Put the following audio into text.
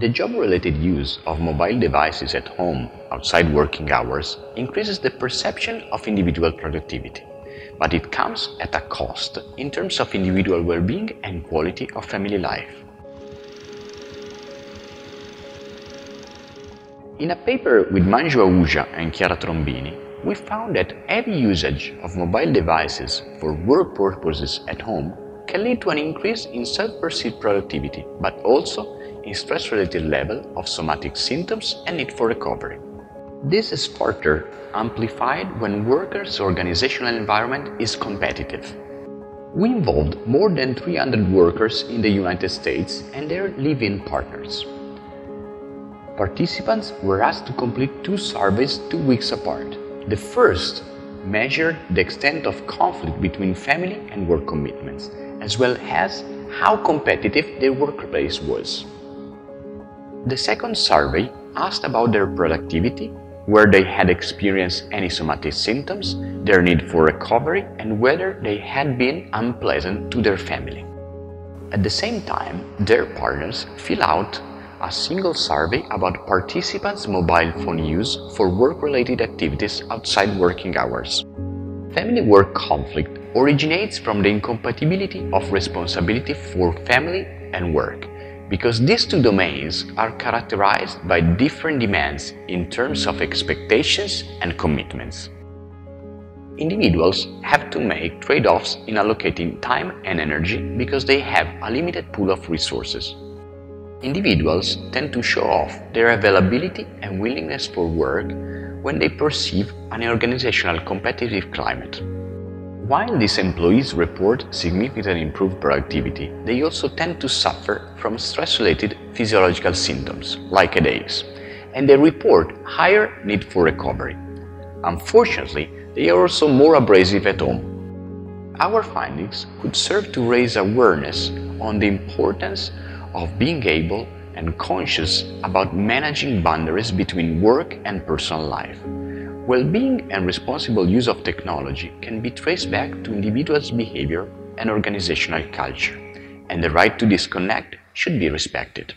The job-related use of mobile devices at home outside working hours increases the perception of individual productivity, but it comes at a cost in terms of individual well-being and quality of family life. In a paper with Manju Ahuja and Chiara Trombini, we found that heavy usage of mobile devices for work purposes at home can lead to an increase in self-perceived productivity, but also in stress-related level of somatic symptoms and need for recovery. This is further amplified when workers' organizational environment is competitive. We involved more than 300 workers in the United States and their live-in partners. Participants were asked to complete two surveys two weeks apart. The first measured the extent of conflict between family and work commitments, as well as how competitive their workplace was. The second survey asked about their productivity, where they had experienced any somatic symptoms, their need for recovery, and whether they had been unpleasant to their family. At the same time, their partners fill out a single survey about participants' mobile phone use for work-related activities outside working hours. Family work conflict originates from the incompatibility of responsibility for family and work, because these two domains are characterized by different demands in terms of expectations and commitments. Individuals have to make trade-offs in allocating time and energy because they have a limited pool of resources. Individuals tend to show off their availability and willingness for work when they perceive an organizational competitive climate. While these employees report significantly improved productivity, they also tend to suffer from stress-related physiological symptoms, like headaches, and they report higher need for recovery. Unfortunately, they are also more abrasive at home. Our findings could serve to raise awareness on the importance of being able and conscious about managing boundaries between work and personal life. Well-being and responsible use of technology can be traced back to individuals' behavior and organizational culture, and the right to disconnect should be respected.